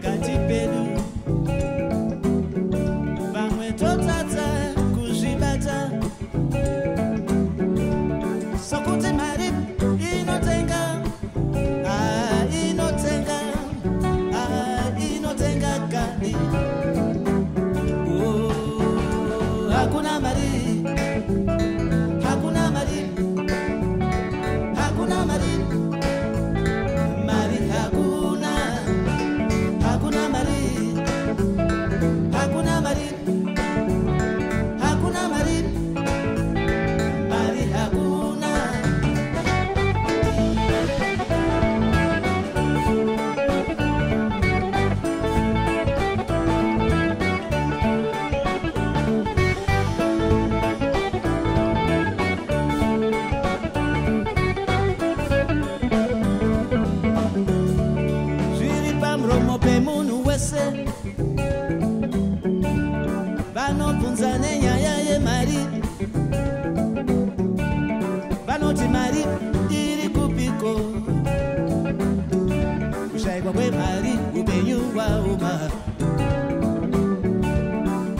赶紧。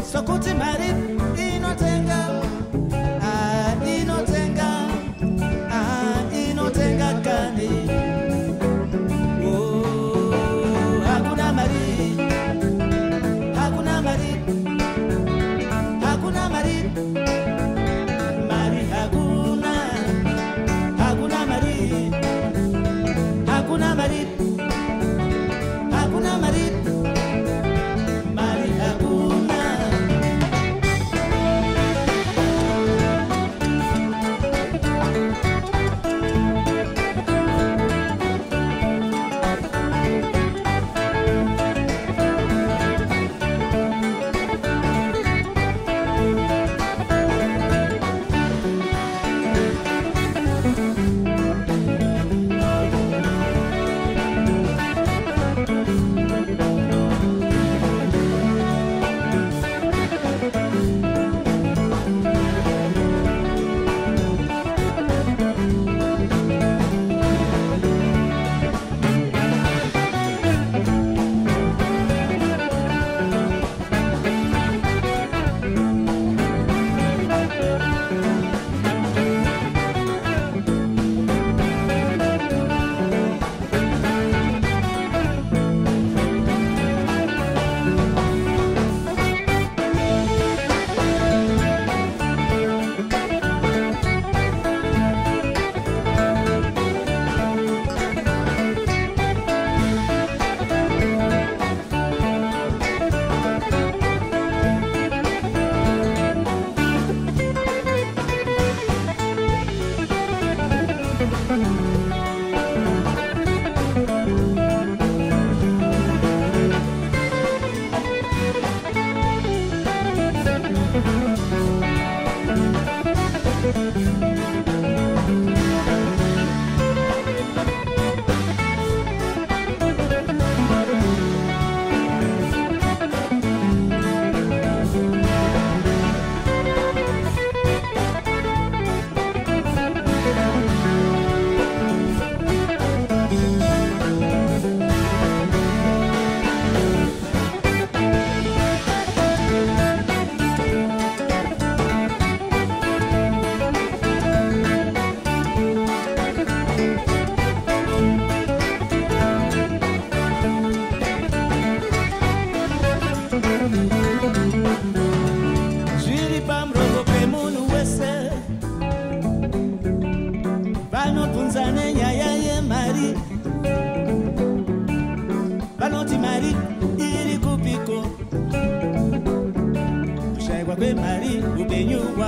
Sokuti Marit.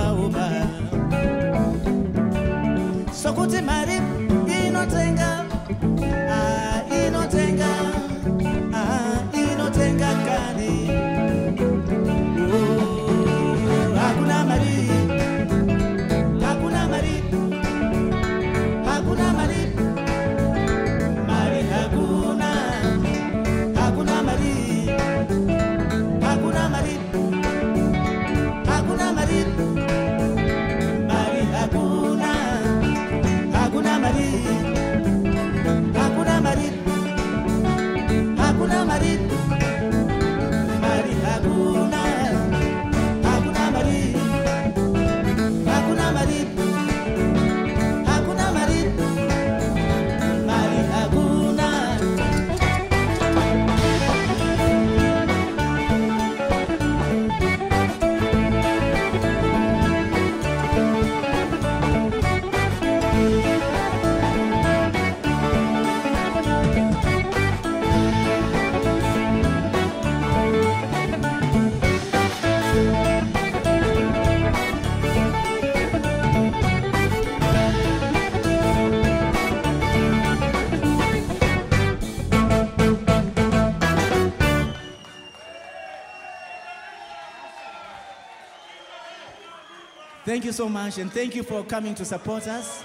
zvakaoma sokuti mari inotenga Thank you so much, and thank you for coming to support us.